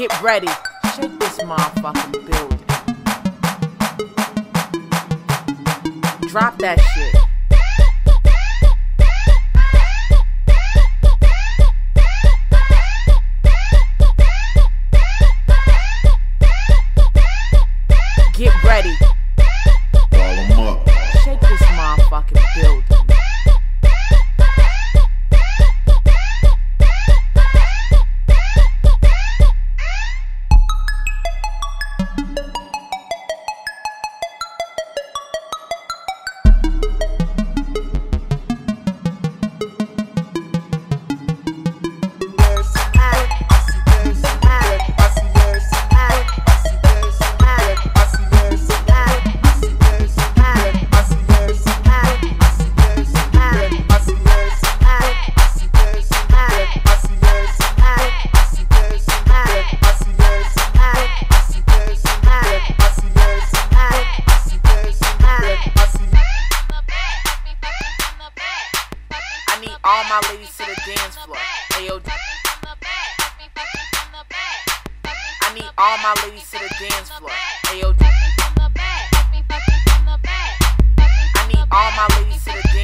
Get ready. Shake this motherfucking building. Drop that shit. All my ladies to the dance floor. Ayo. I need all my ladies to the dance floor.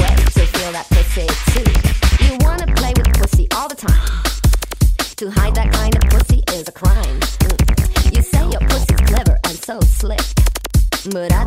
way to feel that pussy too. You wanna play with pussy all the time. To hide that kind of pussy is a crime. Mm. You say your pussy's clever and so slick, but I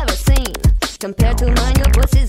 ever seen. Compared to mine, your pussy's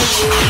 But,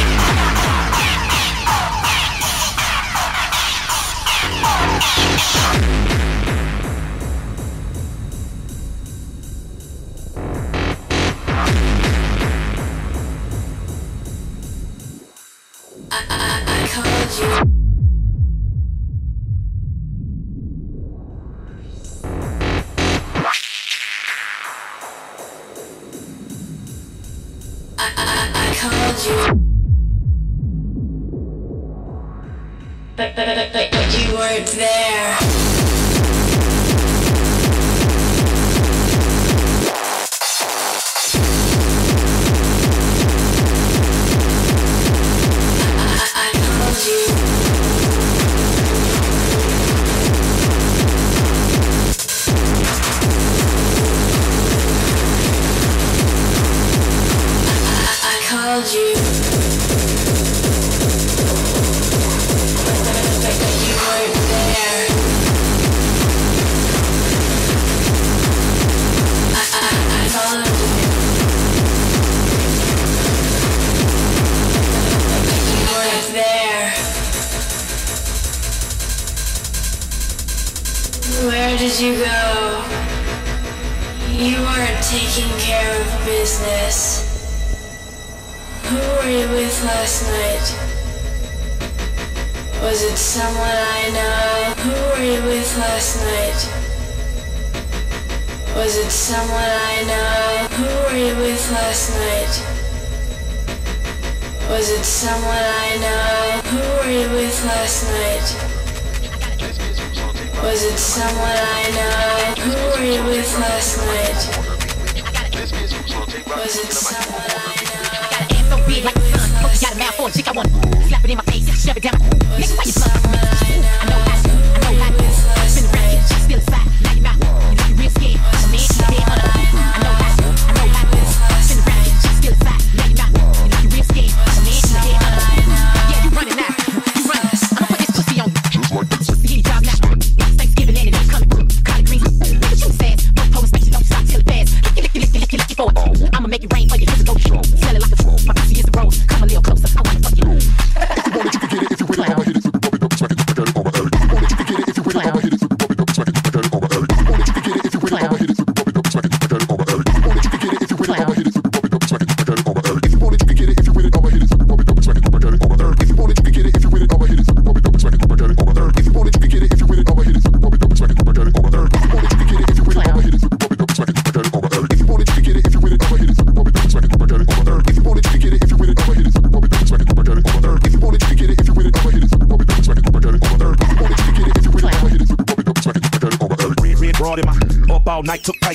Was it someone I know? so like the sun. Got a mouth chick. I want slap it in my face shove it down. Nigga, why you?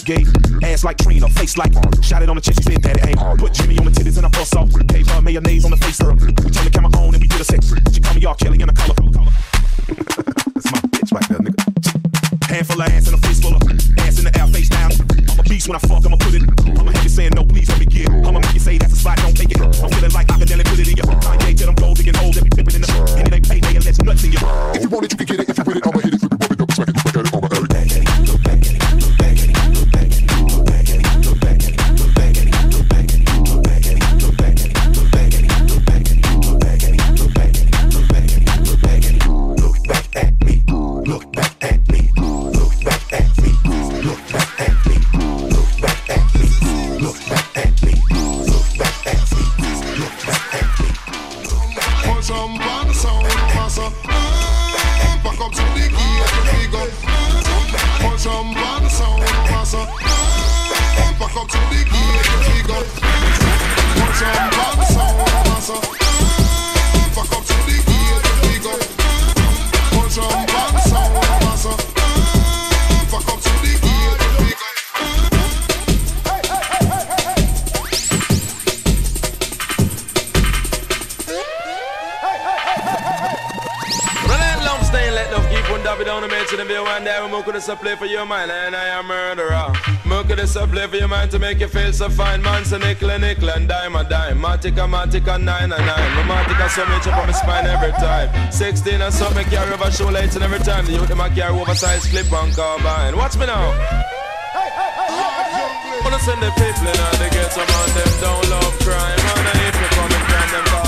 Gauge. Ass like Trina, face like Shot it on the chest, she said that it ain't. Put Jimmy on the titties and I bust off. Gave her mayonnaise on the face, girl. We turn the camera on and we did a sex. She call me all Kelly in a color. That's my bitch right there, nigga. Handful of ass and a face full of ass in the air, face down. I'm a beast when I fuck, I'ma put it. I'ma have you saying no, please let me get. I'ma make you say that's a spot, don't take it. I'm feeling like I can put it in you. Kanye till them gold digging holes, every pimpin' in the. And it ain't pay, they let nuts in you. If you want it, you can get you it. For your mind and I am murderer. Mo could have play for your mind to make you feel so fine. Man, so nickel and nickel and dime a dime. Matica, matica, nine and nine. Romantica, so much up on my spine every time. 16 and something carry over shoelaces and every time. The youth them a carry oversized clip on carbine. Watch me now. Wanna send the people in get some on them don't love crime. And if you come and them